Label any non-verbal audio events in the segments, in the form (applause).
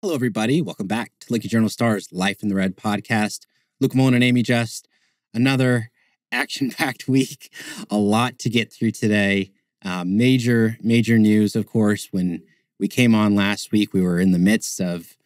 Hello, everybody. Welcome back to Lincoln Journal Stars Life in the Red podcast. Luke Mullin and Amie Just. Another action packed (laughs) week. A lot to get through today. Uh, major, major news, of course. When we came on last week, we were in the midst of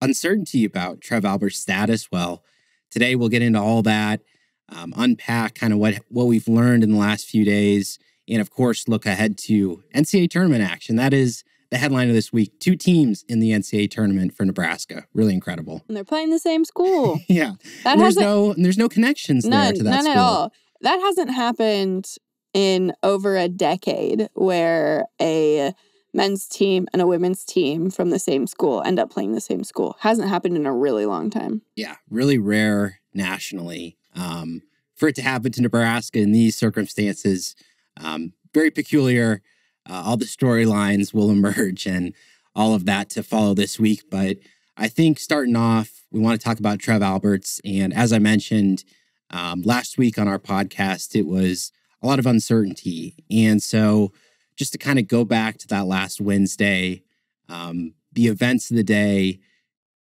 uncertainty about Trev Alberts' status. Well, today we'll get into all that, um, unpack kind of what, what we've learned in the last few days, and of course, look ahead to NCAA tournament action. That is the headline of this week two teams in the NCAA tournament for Nebraska. Really incredible. And they're playing the same school. (laughs) yeah. That there's no there's no connections none, there to that None school. at all. That hasn't happened in over a decade where a men's team and a women's team from the same school end up playing the same school. Hasn't happened in a really long time. Yeah, really rare nationally. Um, for it to happen to Nebraska in these circumstances, um, very peculiar. Uh, all the storylines will emerge and all of that to follow this week. But I think starting off, we want to talk about Trev Alberts. And as I mentioned um, last week on our podcast, it was a lot of uncertainty. And so just to kind of go back to that last Wednesday, um, the events of the day,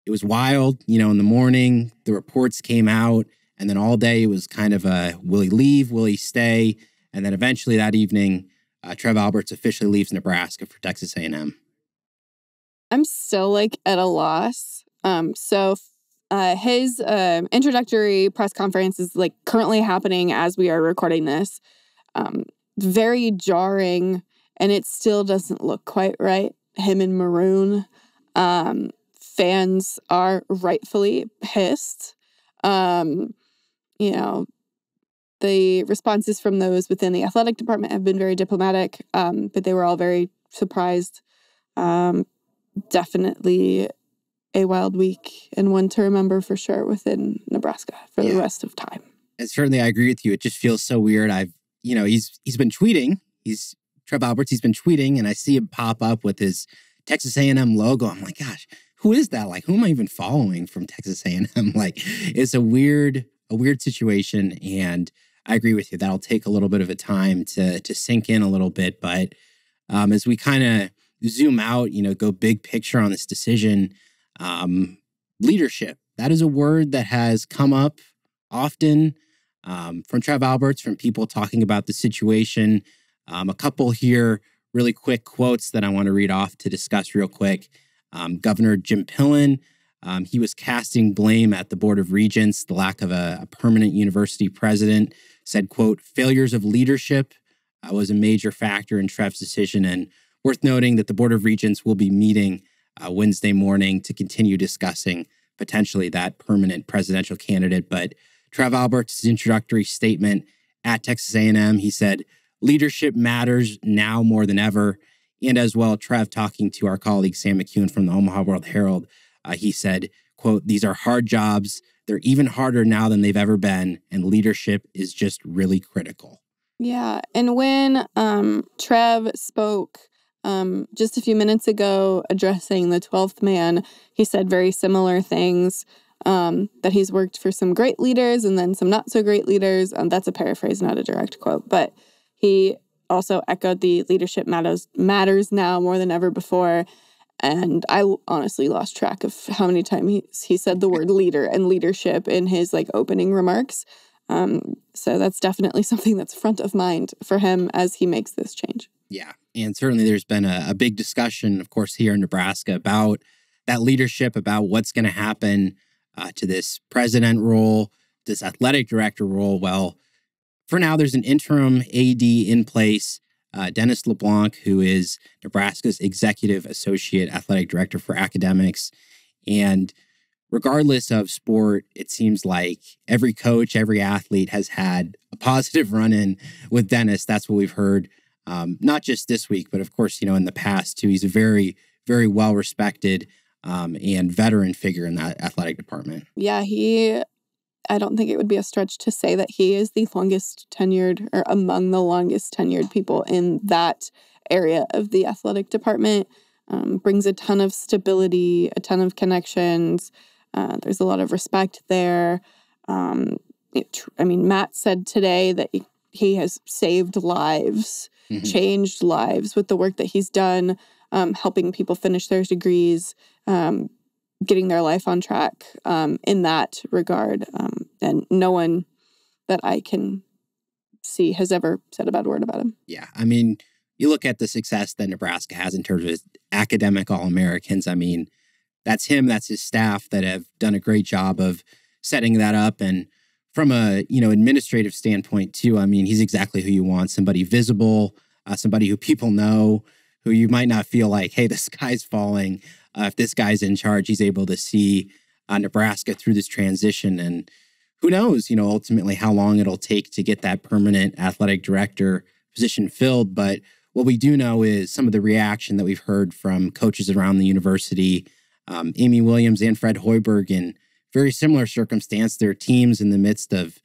it was wild. You know, in the morning, the reports came out, and then all day it was kind of a will he leave, will he stay? And then eventually that evening, uh, Trev Alberts officially leaves Nebraska for Texas A&M. I'm still like at a loss. Um, so uh, his uh, introductory press conference is like currently happening as we are recording this. Um, very jarring, and it still doesn't look quite right. Him in maroon. Um, fans are rightfully pissed. Um, you know, the responses from those within the athletic department have been very diplomatic, um, but they were all very surprised. Um, definitely a wild week and one to remember for sure within Nebraska for yeah. the rest of time. And certainly, I agree with you. It just feels so weird. I've, you know, he's he's been tweeting. He's Trev Alberts. He's been tweeting, and I see him pop up with his Texas A&M logo. I'm like, gosh, who is that? Like, who am I even following from Texas A&M? (laughs) Like, it's a weird, a weird situation, and I agree with you. That'll take a little bit of a time to to sink in a little bit, but um, as we kind of zoom out, you know, go big picture on this decision, um, leadership. That is a word that has come up often um, from Trev Alberts, from people talking about the situation. Um, a couple here, really quick quotes that I want to read off to discuss real quick. Um, Governor Jim Pillen, um, he was casting blame at the Board of Regents, the lack of a, a permanent university president, said, quote, failures of leadership uh, was a major factor in Trev's decision. And worth noting that the Board of Regents will be meeting uh, Wednesday morning to continue discussing potentially that permanent presidential candidate. But Trev Alberts' introductory statement at Texas A&M, he said, leadership matters now more than ever. And as well, Trev talking to our colleague Sam McKewon from the Omaha World Herald, uh, he said, quote, these are hard jobs. They're even harder now than they've ever been. And leadership is just really critical. Yeah. And when um, Trev spoke um, just a few minutes ago addressing the 12th man, he said very similar things um, that he's worked for some great leaders and then some not so great leaders. Um, that's a paraphrase, not a direct quote. But he also echoed the leadership matters, matters now more than ever before. And I honestly lost track of how many times he, he said the word leader and leadership in his like opening remarks. Um, so that's definitely (laughs) something that's front of mind for him as he makes this change. Yeah. And certainly there's been a, a big discussion, of course, here in Nebraska about that leadership, about what's going to happen uh, to this president role, this athletic director role. Well, for now, there's an interim AD in place, uh, Dennis LeBlanc, who is Nebraska's executive associate athletic director for academics. And regardless of sport, it seems like every coach, every athlete has had a positive (laughs) run in with Dennis. That's what we've heard um, not just this week, but of course, you know, in the past too. He's a very, very well respected um, and veteran figure in that athletic department. Yeah, he. I don't think it would be a stretch to say that he is the longest tenured or among the longest tenured people in that area of the athletic department. Um, brings a ton of stability, a ton of connections. Uh, there's a lot of respect there. Um, it, I mean, Matt said today that he, he has saved lives mm-hmm. changed lives with the work that he's done, um, helping people finish their degrees, um, getting their life on track um, in that regard. Um, and no one that I can see has ever said a bad word about him. Yeah. I mean, you look at the success that Nebraska has in terms of academic All Americans. I mean, that's him, that's his staff that have done a great job of setting that up. And from a you know administrative standpoint too, I mean, he's exactly who you want: somebody visible, uh, somebody who people know, who you might not feel like, hey, (laughs) the sky's falling. Uh, if this guy's in charge, he's able to see uh, Nebraska through this transition. And who knows, you know, ultimately how long it'll take to get that permanent athletic director position filled. But what we do know is some of the reaction that we've heard from coaches around the university, um, Amy Williams and Fred Hoiberg, in very similar circumstance. Their teams in the midst of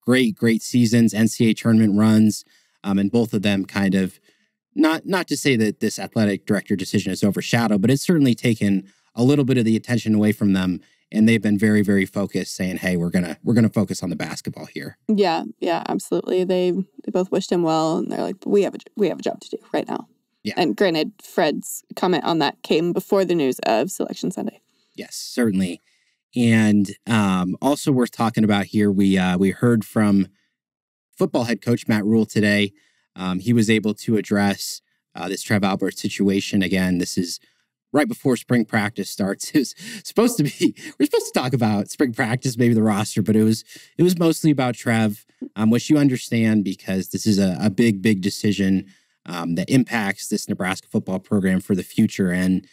great, great seasons, NCAA tournament runs, um, and both of them kind of not not to say that this athletic director decision is overshadowed, but it's certainly taken a little bit of the attention away from them. And they've been very, very focused, saying, "Hey, we're gonna we're gonna focus on the basketball here." Yeah, yeah, absolutely. They they both wished him well, and they're like, "We have a we have a job to do right now." Yeah. And granted, Fred's comment on that came before the news of Selection Sunday. Yes, certainly. And um, also worth talking about here, we uh, we heard from football head coach Matt Rhule today. Um, he was able to address uh, this Trev Alberts situation again. This is right before spring practice starts. (laughs) It was supposed to be we're supposed to talk about spring practice, maybe the roster, but it was it was mostly about Trev, um, which you understand because this is a, a big, big decision um, that impacts this Nebraska football program for the future. And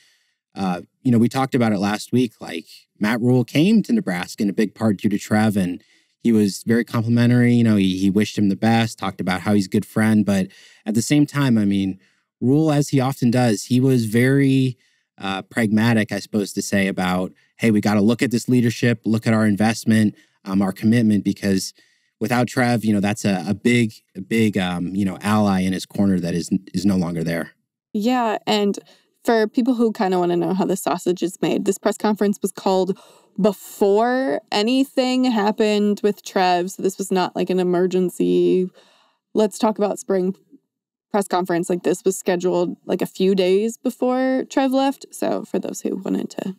uh, you know, we talked about it last week. Like Matt Rhule came to Nebraska in a big part due to Trev, and he was very complimentary. You know, he, he wished him the best, talked about how he's a good friend. But at the same time, I mean, Rhule, as he often does, he was very uh, pragmatic, I suppose, to say about, hey, we got to look at this leadership, look at our investment, um, our commitment, because without Trev, you know, that's a, a big, a big, um, you know, ally in his corner that is is no longer there. Yeah, and for people who kind of want to know how the sausage is made, this press conference was called before anything happened with Trev. So this was not like an emergency, let's talk about spring press conference. Like this was scheduled like a few days before Trev left. So for those who wanted to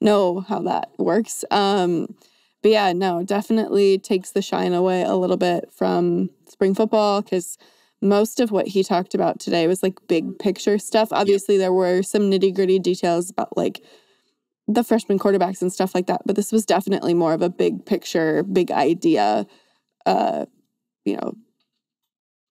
know how that works. Um, but yeah, no, definitely takes the shine away a little bit from spring football because most of what he talked about today was like big picture stuff. Obviously, there were some nitty gritty details about like the freshman quarterbacks and stuff like that, but this was definitely more of a big picture, big idea, uh, you know,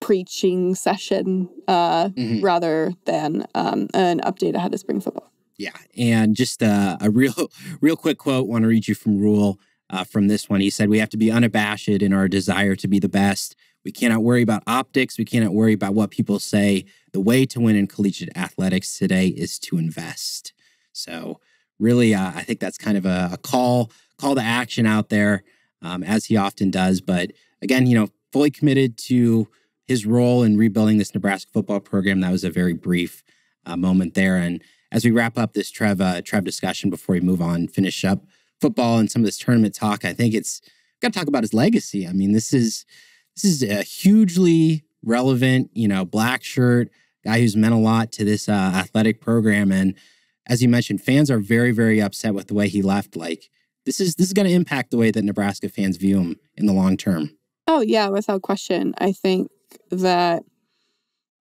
preaching session uh, mm-hmm. rather than um, an update ahead of spring football. Yeah, and just uh, a real, (laughs) real quick quote. Want to read you from Rhule uh, from this one. He said, "We have to be unabashed in our desire to be the best." We cannot worry about optics. We cannot worry about what people say. The way to win in collegiate athletics today is to invest. So, really, uh, I think that's kind of a, a, call call to action out there, um, as he often does. But again, you know, fully committed to his role in rebuilding this Nebraska football program. That was a very brief uh, moment there. And as we wrap up this Trev uh, Trev discussion before we move on, finish up football and some of this tournament talk, I think it's got to talk about his legacy. I mean, this is this is a hugely relevant, you know, black shirt guy who's meant a lot to this uh, athletic program. And as you mentioned, fans are very, very upset with the way he left. Like this is this is going to impact the way that Nebraska fans view him in the long term. Oh yeah, without question. I think that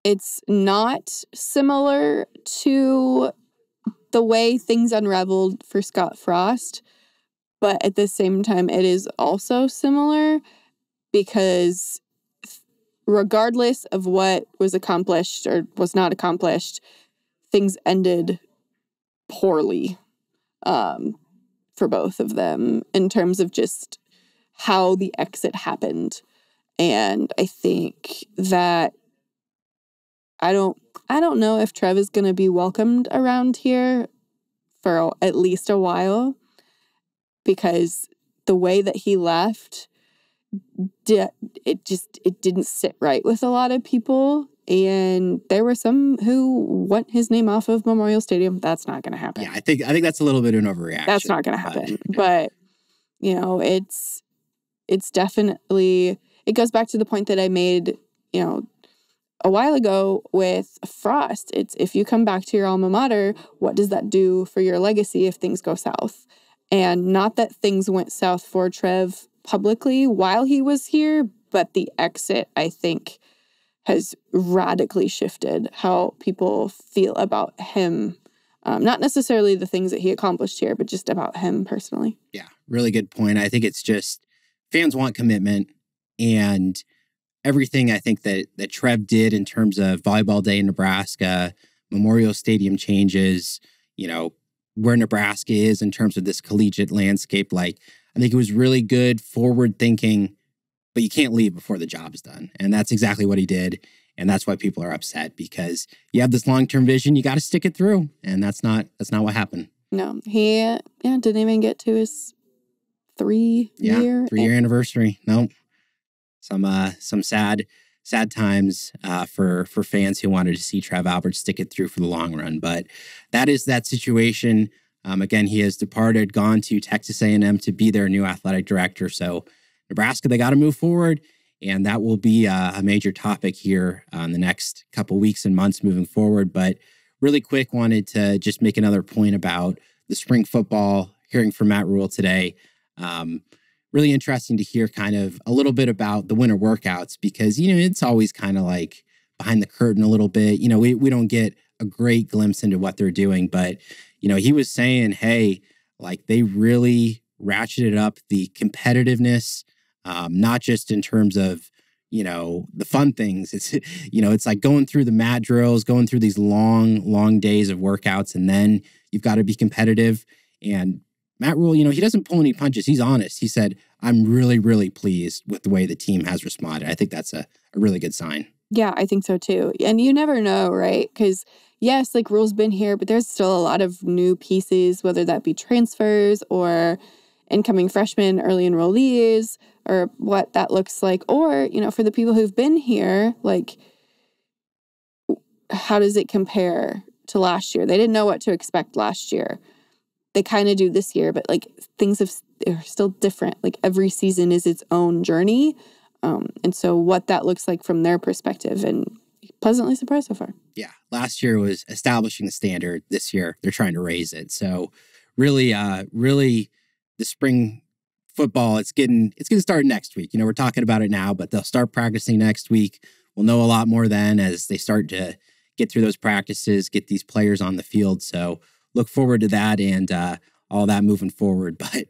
it's not similar to the way things unraveled for Scott Frost, but at the same time, it is also similar because regardless of what was accomplished or was not accomplished, things ended poorly um, for both of them in terms of just how the exit happened. And I think that I don't I don't know if Trev is going to be welcomed around here for at least a while because the way that he left it just it didn't sit right with a lot of people and there were some who want his name off of Memorial Stadium. That's not going to happen. Yeah, I think I think that's a little bit of an overreaction. That's not going to happen. (laughs) But, but you know, it's it's definitely it goes back to the point that I made, you know, a while ago with Frost, it's if you come back to your alma mater, what does that do for your legacy if things go south? And not that things went south for Trev publicly while he was here, but the exit, I think, has radically shifted how people feel about him. Um, not necessarily the things that he accomplished here, but just about him personally. Yeah, really good point. I think it's just fans want commitment and everything I think that that Trev did in terms of volleyball day in Nebraska, Memorial Stadium changes, you know, where Nebraska is in terms of this collegiate landscape. Like, I think it was really good forward thinking but you can't leave before the job is done. And that's exactly what he did. And that's why people are upset because you have this long term vision, you got to stick it through. And that's not that's not what happened. No, he yeah didn't even get to his three yeah, year three year anniversary. Nope. Some uh some sad sad times uh, for for fans who wanted to see Trev Alberts stick it through for the long run. But that is that situation. Um, again, he has departed, gone to Texas A&M to be their new athletic director. So Nebraska, they got to move forward. And that will be a, a major topic here uh, in the next couple weeks and months moving forward. But really quick, wanted to just make another point about the spring football, hearing from Matt Rhule today. Um, really interesting to hear kind of a little bit about the winter workouts because, you know, it's always kind of like behind the curtain a little bit. You know, we, we don't get a great glimpse into what they're doing, but, you know, he was saying, hey, like they really ratcheted up the competitiveness um, not just in terms of you know the fun things. It's (laughs) you know it's like going through the mat drills going through these long long days of workouts and then you've got to be competitive. And matt Rhule, you know he doesn't pull any punches. He's honest. He said i'm really really pleased with the way the team has responded. I think that's a, a really good sign yeah i think so too and you never know right because yes like rhule's been here but there's still a lot of new pieces whether that be transfers or incoming freshmen early enrollees or what that looks like. Or, you know, for the people who've been here, like, how does it compare to last year? They didn't know what to expect last year. They kind of do this year, but like things have, are still different. Like every season is its own journey. Um, and so, what that looks like from their perspective, and pleasantly surprised so far. Yeah. Last year was establishing the standard. This year, they're trying to raise it. So, really, uh, really, the spring football, it's getting it's going to start next week. You know, we're talking about it now, but they'll start practicing next week. We'll know a lot more then as they start to get through those practices, get these players on the field. So look forward to that and uh, all that moving forward. (laughs) But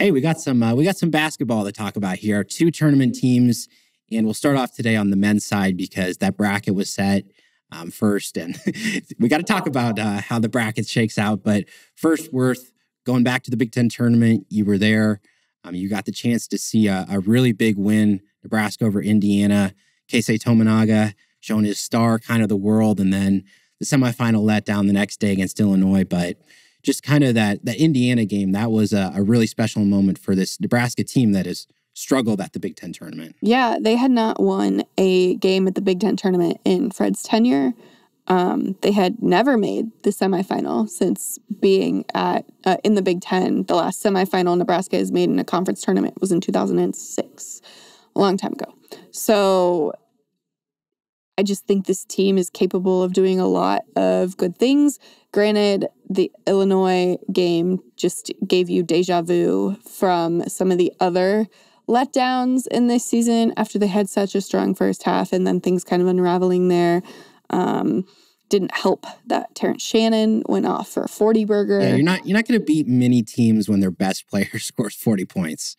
hey, we got some uh, we got some basketball to talk about here. Two tournament teams, and we'll start off today on the men's side because that bracket was set. Um, first, and (laughs) we got to talk about uh, how the bracket shakes out. But first, worth going back to the Big Ten tournament, you were there. Um, you got the chance to see a, a really big win, Nebraska over Indiana. Keisei Tominaga showing his star kind of the world, and then the semifinal letdown the next day against Illinois. But just kind of that that Indiana game, that was a, a really special moment for this Nebraska team that has struggled at the Big Ten tournament. Yeah, they had not won a game at the Big Ten tournament in Fred's tenure. Um, they had never made the semifinal since being at uh, in the Big Ten. The last semifinal Nebraska has made in a conference tournament was in 2006, a long time ago. So I just think this team is capable of doing a lot of good things. Granted, the Illinois game just gave you deja vu from some of the other letdowns in this season after they had such a strong first half and then things kind of unraveling there. Um, didn't help that Terrence Shannon went off for a 40 burger. Yeah, you're not you're not going to beat many teams when their best player (laughs) scores 40 points.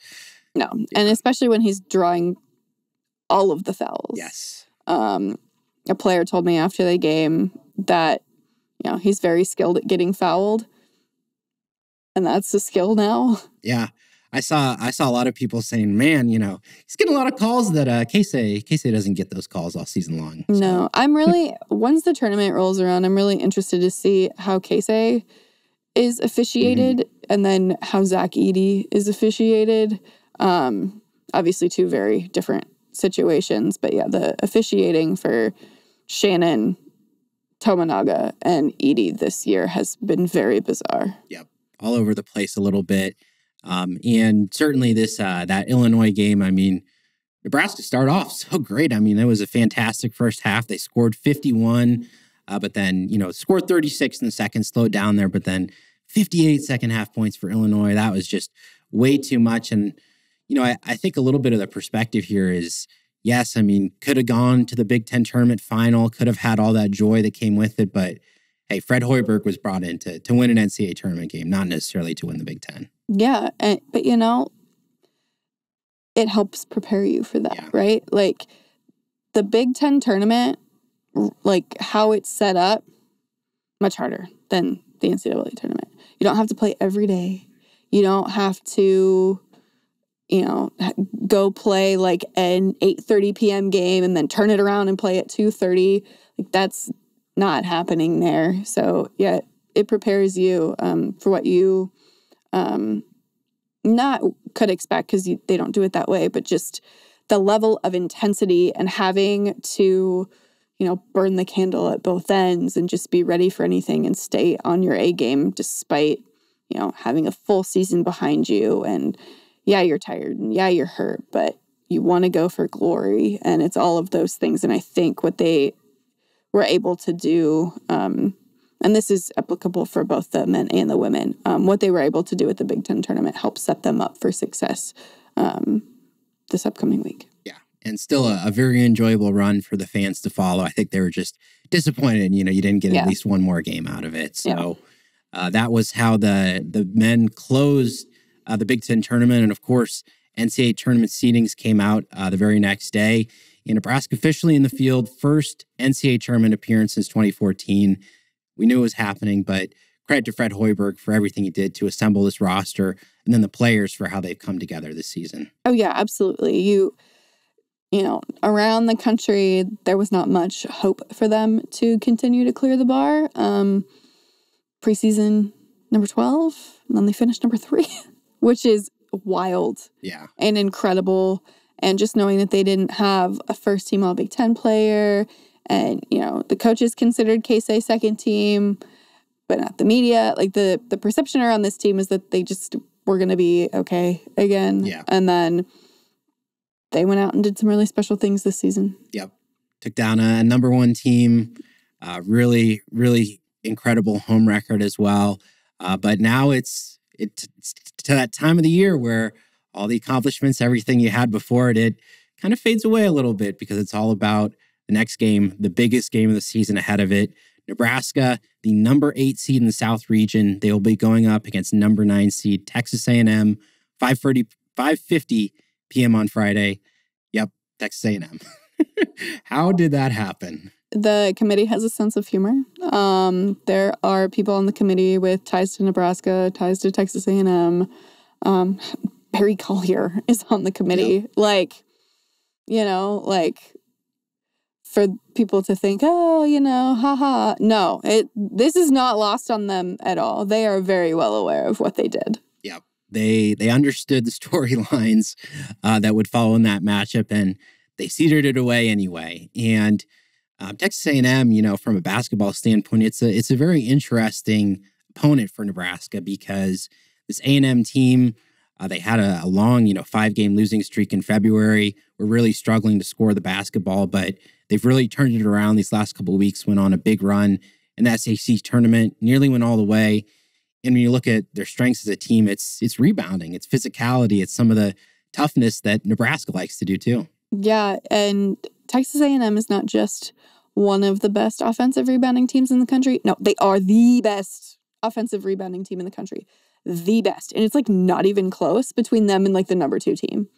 No, and especially when he's drawing all of the fouls. Yes. Um, a player told me after the game that you know he's very skilled at getting fouled, and that's a skill now. (laughs) Yeah, I saw I saw a lot of people saying, "Man, you know, he's getting a lot of calls that uh Keisei Keisei doesn't get those calls all season long." So. No, I'm really once the tournament rolls around, I'm really interested to see how Keisei is officiated, mm-hmm. and then how Zach Edey is officiated. Um, obviously, two very different situations, but yeah, the officiating for Shannon, Tominaga, and Edey this year has been very bizarre. Yep, all over the place a little bit. Um, and certainly this uh, that Illinois game, I mean, Nebraska started off (laughs) so great. I mean, it was a fantastic first half. They scored 51, uh, but then, you know, scored 36 in the second, slowed down there, but then 58 second half points for Illinois. That was just way too much. And, you know, I, I think a little bit of the perspective here is yes, I mean, could have gone to the Big Ten tournament final, could have had all that joy that came with it, but hey, Fred Hoiberg was brought in to, to win an NCAA tournament game, not necessarily to win the Big Ten. Yeah. And, but, you know, it helps prepare you for that, yeah. right? Like the Big Ten tournament, like how it's set up, much harder than the NCAA tournament. You don't have to play every day. You don't have to, you know, go play like an 8:30 p.m. game and then turn it around and play at 2:30. Like that's not happening there. So yeah, it prepares you um, for what you um, not could expect because they don't do it that way, but just the level of intensity and having to, you know, burn the candle at both ends and just be ready for anything and stay on your A game despite, you know, having a full season behind you. And yeah, you're tired and yeah, you're hurt, but you want to go for glory. And it's all of those things. And I think what they were able to do um, and this is applicable for both the men and the women. Um, what they were able to do at the Big Ten tournament helped set them up for success um, this upcoming week. Yeah, and still a, a, very enjoyable run for the fans to follow. I think they were just disappointed. You know, you didn't get yeah. at least one more game out of it. So yeah. uh, that was how the the men closed uh, the Big Ten tournament, and of course, NCAA tournament seedings came out uh, the very next day. In Nebraska officially in the field, first NCAA tournament appearance since 2014. We knew it was happening, but credit to Fred Hoiberg for everything he did to assemble this roster and then the players for how they've come together this season. Oh yeah, absolutely. You you know, around the country there was not much hope for them to continue to clear the bar. Um preseason number 12, and then they finished number 3, (laughs) which is wild. Yeah. And incredible and just knowing that they didn't have a first team all Big 10 player and you know the coaches considered Keisei second team, but not the media. Like the the perception around this team is that they just were going to be okay again. Yeah, and then they went out and did some really special things this season. Yep, took down a number one team. Uh, really, really incredible home record as well. Uh, but now it's it's to that time of the year where all the accomplishments, everything you had before it, it kind of fades away a little bit because it's all about the next game, the biggest game of the season ahead of it. Nebraska, the number eight seed in the South region, they will be going up against number nine seed Texas A&M, 5:30, 5:50 p.m. on Friday. Yep, Texas A&M. (laughs) How did that happen? The committee has a sense of humor. Um, there are people on the committee with ties to Nebraska, ties to Texas A&M. Um, Barry Collier (laughs) is on the committee. Yep. Like, you know, like for people to think, oh, you know, haha. No, it this is not lost on them at all. They are very well aware of what they did. Yeah, they they understood the (laughs) storylines uh, that would follow in that matchup, and they seeded it away anyway. And um, Texas A&M, you know, from a basketball standpoint, it's a it's a very interesting opponent for Nebraska because this A&M team. Uh, they had a, a, long, you know, five game losing streak in February. We're really struggling to score the basketball, but They've really turned it around these last couple of weeks, went on a big run in the SEC tournament, nearly went all the way. And when you look at their strengths as a team, it's it's rebounding, it's physicality, it's some of the toughness that Nebraska likes to do too. Yeah, and Texas A&M is not just one of the best offensive rebounding teams in the country. No, they are the best offensive rebounding team in the country. The best. And it's like not even close between them and like the number 2 team.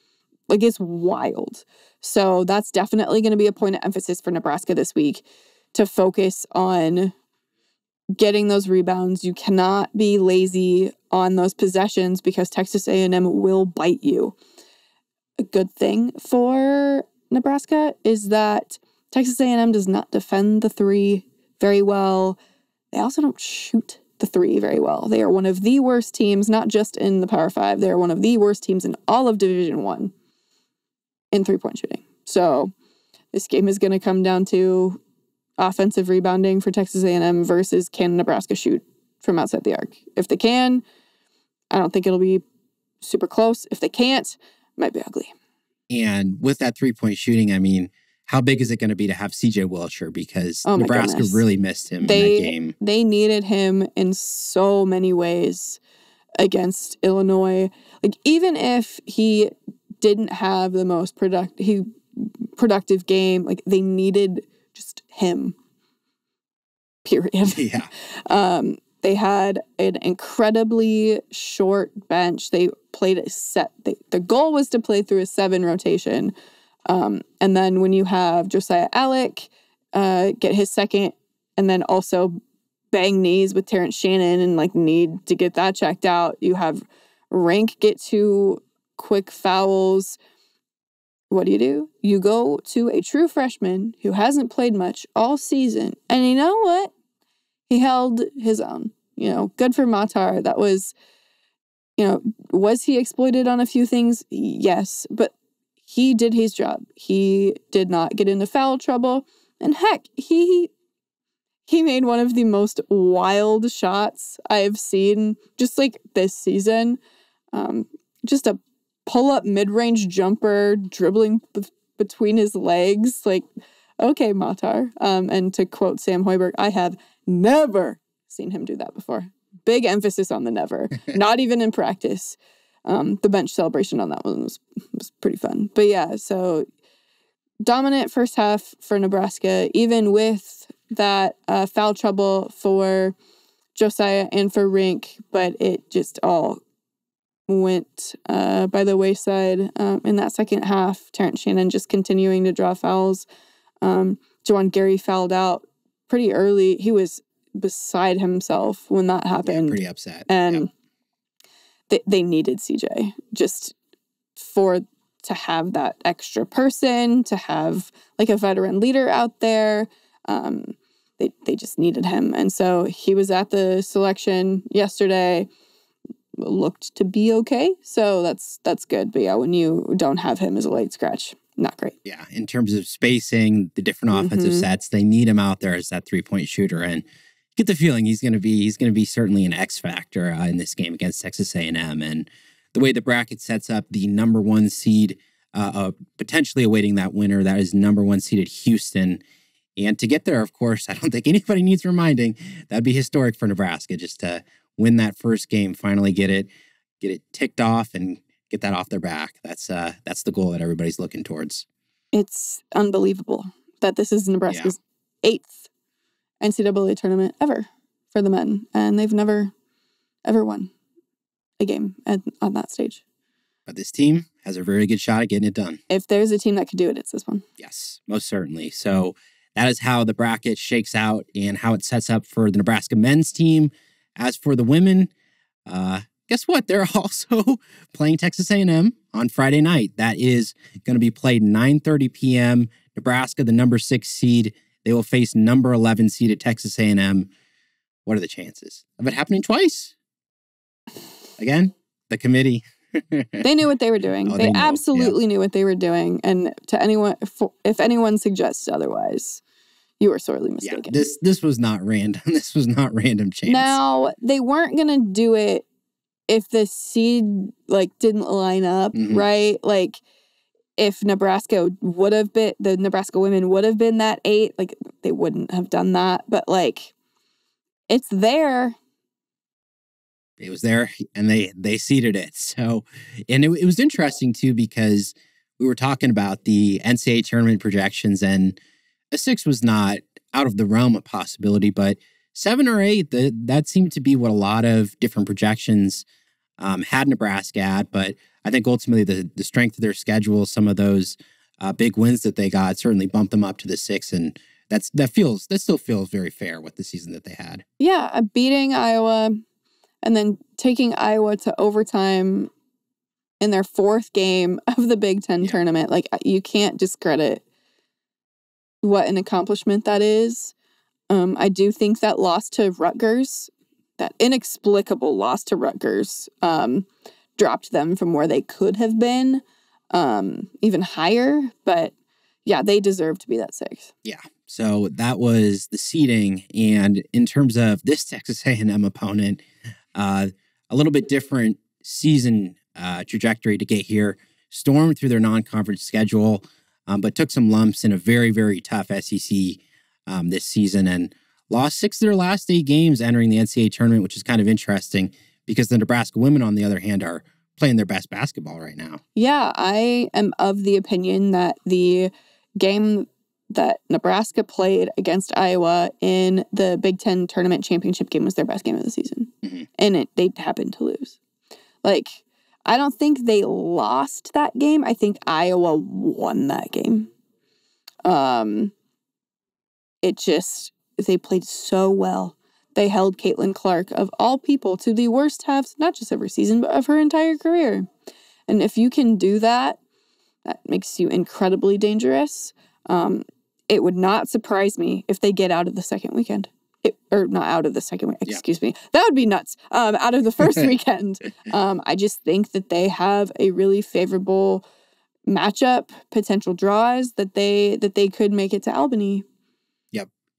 Like it's wild. So that's definitely going to be a point of emphasis for Nebraska this week to focus on getting those rebounds. You cannot be lazy on those possessions because Texas A&M will bite you. A good thing for Nebraska is that Texas A&M does not defend the 3 very well. They also don't shoot the 3 very well. They are one of the worst teams not just in the Power 5, they are one of the worst teams in all of Division 1 in three point shooting. So this game is going to come down to offensive rebounding for Texas A&M versus can Nebraska shoot from outside the arc. If they can, I don't think it'll be super close. If they can't, might be ugly. And with that three point shooting, I mean, how big is it going to be to have CJ Wilcher? Because Oh Nebraska goodness. really missed him They- in that game. They needed him in so many ways against Illinois. Like even if he didn't have the most product he productive game, like they needed just him. Period. (laughs) Yeah. (laughs) Um, they had an incredibly short bench. They played a set. They, the goal was to play through a seven rotation. Um, and then when you have Josiah Allick uh, get his second, and then also bang knees with Terrence Shannon and like need to get that checked out, you have Rienk get two quick fouls. What do you do? You go to a true freshman who hasn't played much all season. And you know what? He held his own. You know, good for Matar. That was, you know, was he exploited on a few things? Yes. But he did his job. He did not get into foul trouble. And heck, he he made one of the most wild shots I have seen just like this season. Um, just a pull up mid range jumper dribbling between his legs. Like, okay, Matar. Um, and to quote Sam Hoiberg, I have never seen him do that before. Big emphasis on the never, (laughs) not even in practice. Um, the bench celebration on that one was, was pretty fun. But yeah, so dominant first half for Nebraska, even with that uh, foul trouble for Josiah and for Rienk, but it just all went uh, by the wayside um, in that second half. Terrence Shannon just continuing to draw fouls. Um, Juwan Gary fouled out pretty early. He was beside himself when that Yeah, happened pretty upset. and Yep. they, they needed CJ just for to have that extra person, to have like a veteran leader out there. Um, they they just needed him, and so he was at the selection yesterday. Looked to be okay, so that's that's good. But yeah, when you don't have him as a late scratch, not great. yeah, in terms of spacing, the different offensive Mhm. sets, they need him out there as that three point shooter, and get the feeling he's going to be he's going to be certainly an X factor uh, in this game against Texas A and M, and the way the bracket sets up, the number one seed uh, uh, potentially awaiting that winner, that is number one seeded Houston. And to get there, of course, (laughs) I don't think anybody needs reminding. That'd be historic for Nebraska just to win that first game, finally get it, get it ticked off, and get that off their back. That's uh, that's the goal that everybody's looking towards. It's unbelievable that this is Nebraska's eighth NCAA tournament ever for the men, and they've never ever won a game at, on that stage. But this team has a very good shot at getting it done. If there's a team that could do it, it's this one. Yes, most certainly. So that is how the bracket shakes out and how it sets up for the Nebraska men's team. As for the women, uh, guess what? They're (laughs) also playing Texas A&M on Friday night. That is going to be played 9:30 p.m. Nebraska, the number six seed, they will face number 11 seed at Texas A&M. What are the chances of it happening twice? Again, the committee. (laughs) They knew what they were doing. Oh, they they knew, yeah. absolutely knew what they were doing. And to anyone, if, if anyone suggests otherwise, you are sorely yeah, mistaken. this this was not random. (laughs) This was not random chance. Now they weren't gonna do it if the seed like didn't line up, Mhm. right? Like if Nebraska would have been the Nebraska women would have been that eight, like they wouldn't have done that. But like it's there. it was there and they they seeded it so and it, it was interesting too because we were talking about the ncaa tournament projections and a six was not out of the realm of possibility but seven or eight the, that seemed to be what a lot of different projections um, had nebraska at but i think ultimately the, the strength of their schedule some of those uh, big wins that they got certainly bumped them up to the six and that's that feels that still feels very fair with the season that they had Yeah, uh, beating Iowa and then taking Iowa to overtime in their fourth game (laughs) of the Big Ten Yeah. tournament. Like uh, you can't discredit what an accomplishment that is. Um, I do think that loss to Rutgers, that inexplicable loss to Rutgers, um, dropped them from where they could have been, um, even higher. But yeah, they deserve to be that six. Yeah. So that was the seeding, and in terms of this (laughs) Texas A&M opponent, uh, a little bit different season uh, trajectory to get here. stormed through their non-conference schedule, um, but took some lumps in a very very tough SEC um, this season and lost six of their last eight games entering the NCAA tournament, which is kind of interesting because the Nebraska women, on the other hand, are playing their best basketball right now. Yeah, I am of the opinion that the game that Nebraska played against Iowa in the Big Ten tournament championship game was their best game of the season. Mm-hmm. And it, they happened to lose. Like, I don't think they lost that game. I think Iowa won that game. Um, it just, they played so well. They held Caitlin Clark, of all people, to the worst halves, not just of her season, but of her entire career. And if you can do that, that makes you incredibly dangerous. Um, it would not surprise me if they get out of the second weekend. It, or not out of the second week, excuse yeah. me. That would be nuts. Um, out of the first (laughs) weekend. Um, I just think that they have a really favorable matchup, potential draws that they that they could make it to Albany.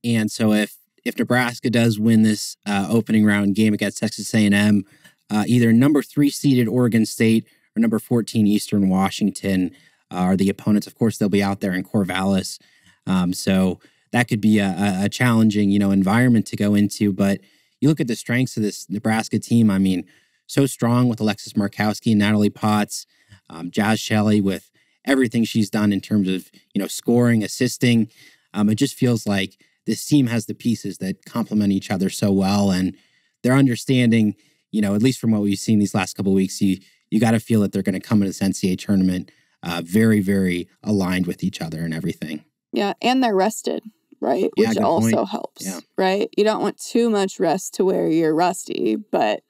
And so if if Nebraska does win this uh, opening round game against Texas A&M, uh, either number three seeded Oregon State or number 14 Eastern Washington uh, are the opponents. Of course, they'll be out there in Corvallis. Um, so that could be a, a, challenging, you know, environment to go into. But you look at the strengths of this Nebraska team. I mean, so strong with Alexis Markowski, and Natalie Potts, um, Jaz Shelley with everything she's done in terms of you know scoring, assisting. Um, it just feels like this team has the pieces that complement each other so well, and they're understanding. You know, at least from what we've seen these last couple weeks, you you got to feel that they're going to come into this NCAA tournament uh, very, very aligned with each other and everything. Yeah, and they're rested, right? Yeah, Which also point. helps, yeah. right? You don't want too much rest to where you're rusty, but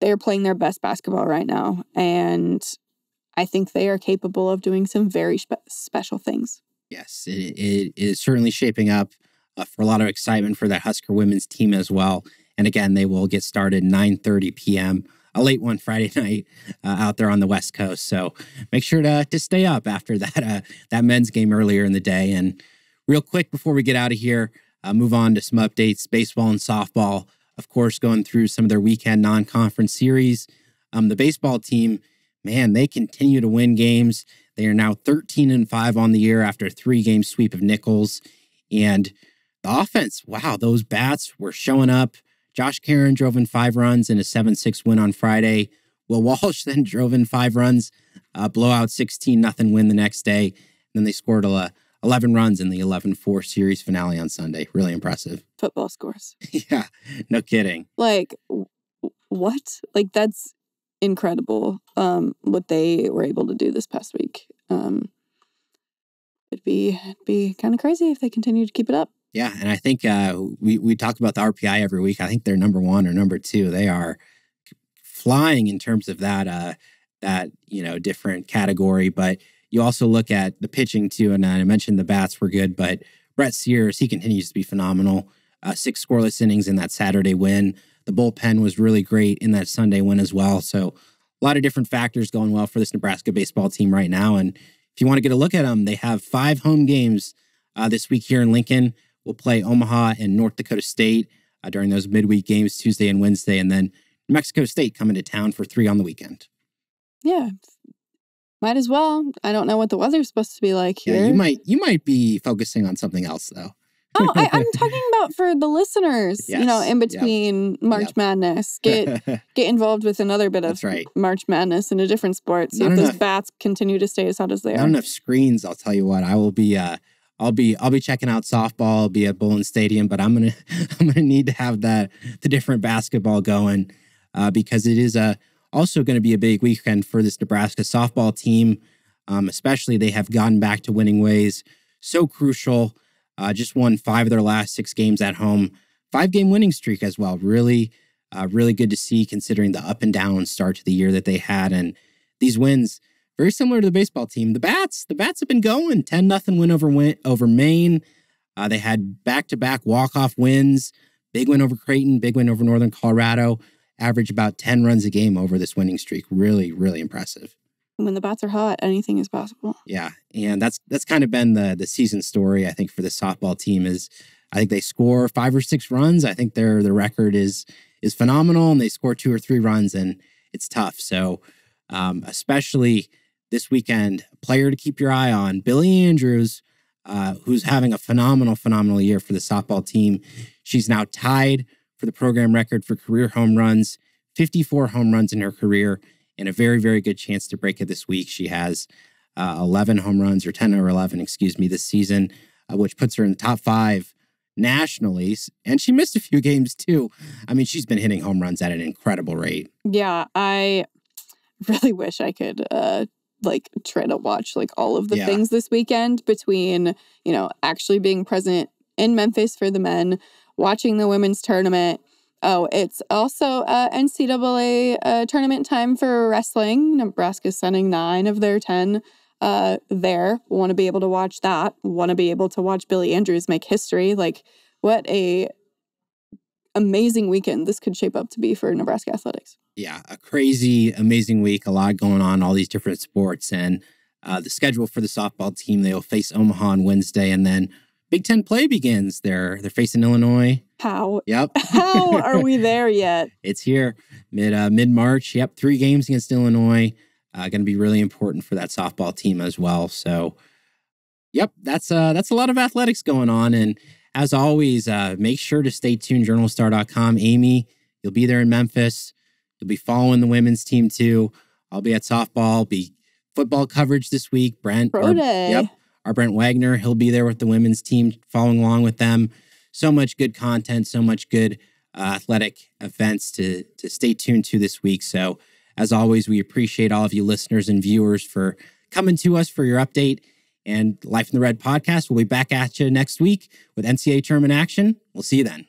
they're playing their best basketball right now, and I think they are capable of doing some very spe- special things. Yes, it, it is certainly shaping up uh, for a lot of excitement for that Husker women's team as well. And again, they will get started 9:30 p.m. a late one Friday (laughs) night uh, out there on the West Coast. So make sure to to stay up after (laughs) that uh, that men's game earlier in the day. And real quick before we get out of here, uh, move on to some updates. Baseball and softball, of course, going through some of their weekend non-conference series. Um, the baseball team, man, they continue to win games. They are now 13 and 5 on the year after a three game sweep of Nicholls. And the offense, wow, those bats were showing up. Josh Caron drove in five runs in a 7 6 win on Friday. Will Walsh (laughs) then drove in five runs, uh, blowout 16 nothing win the next day. And then they scored a, 11 runs in the 11 4 series finale on Sunday. Really impressive. Football scores. (laughs) yeah, no kidding. Like, what? Like, that's incredible um, what they were able to do this past week. Um, it'd be, it'd be kind of crazy if they continue to keep it up. Yeah, and I think uh, we we talk about the RPI every week. I think they're number one or number two. They are flying in terms of that uh, that you know different category. But you also look at the pitching too, and I mentioned the bats were good, but Brett Sears he continues to be phenomenal. Uh, six scoreless innings in that Saturday win. The bullpen was really great in that Sunday win as well. So a lot of different factors going well for this Nebraska baseball team right now. And if you want to get a look at them, they have five home games uh, this week here in Lincoln. We'll play Omaha and North Dakota State uh, during those midweek games, Tuesday and Wednesday, and then New Mexico State coming to town for three on the weekend. Yeah, might as well. I don't know what the weather's supposed to be like here. Yeah, you might you might be focusing on something else though. oh, I, am (laughs) talking about for the listeners. Yes, you know, in between yep, March yep. Madness, (laughs) get get involved with another bit of right. March Madness in a different sport. See if enough, those bats continue to stay as hot as they are. Not enough screens. I'll tell you what. I will be. uh I'll be I'll be checking out softball. I'll be at Bowlin Stadium, but I'm gonna (laughs) I'm gonna need to have that the different basketball going uh, because it is a also going to be a big weekend for this Nebraska softball team. Um, especially they have gotten back to winning ways. So crucial. Uh, just won five of their last six games at home. Five game winning streak as well. Really, uh, really good to see considering the up and down start to the year that they had. And these wins very similar to the baseball team. The Bats, the Bats have been going 10 nothing win over win, over Maine. Uh, they had back to back walk off wins. Big win over Creighton, big win over Northern Colorado. Average about 10 runs a game over this winning streak. Really, really impressive. When the bats are hot, anything is possible. Yeah, and that's that's kind of been the the season story. I think for the softball team is, I think they score five or six runs. I think their their record is is phenomenal, and they score two or three runs, and it's tough. So, um, especially this weekend, player to keep your eye on, Billie Andrews, uh, who's having a phenomenal, phenomenal year for the softball team. She's now tied for the program record for career home runs, 54 home runs in her career, and a very, very good chance to break it this week. She has uh, 11 home runs, or 10 or 11, excuse me, this season, uh, which puts her in the top five nationally. And she missed a few games too. I mean, she's been hitting home runs at an incredible rate. Yeah, I (laughs) really wish I could uh like try to watch like all of the Yeah. things this weekend between, you know, actually being present in Memphis for the men, watching the women's tournament. Oh, it's also uh, NCAA uh, tournament time for wrestling. Nebraska's sending nine of their 10 uh, there. Want to be able to watch that. Want to be able to watch Billie Andrews make history. Like, what a amazing weekend this could shape up to be for Nebraska athletics. yeah, a crazy, amazing week. A lot going on, all these different sports, and uh, the schedule for the softball team. They will face Omaha on Wednesday, and then Big Ten play begins. They're they're facing Illinois. How Yep, (laughs) how are we there yet? (laughs) it's here mid uh, mid March. Yep, three games against Illinois. Uh, going to be really important for that softball team as well. So, yep, that's uh that's a lot of athletics going on. And as always, uh, make sure to stay tuned. Journalstar.com. Amie, you'll be there in Memphis. You'll be following the women's team too. I'll be at softball. Be football coverage this week. Brent, Pro our- day. Yep. Our Brent Wagner, he'll be there with the women's team, following along with them. So much good content, so much good uh, athletic events to to stay tuned to this week. So, as always, we appreciate all of you listeners and viewers for coming to us for your update. And Life in the Red podcast. We'll be back at you next week with NCAA tournament action. We'll see you then.